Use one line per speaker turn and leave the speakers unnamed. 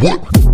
What?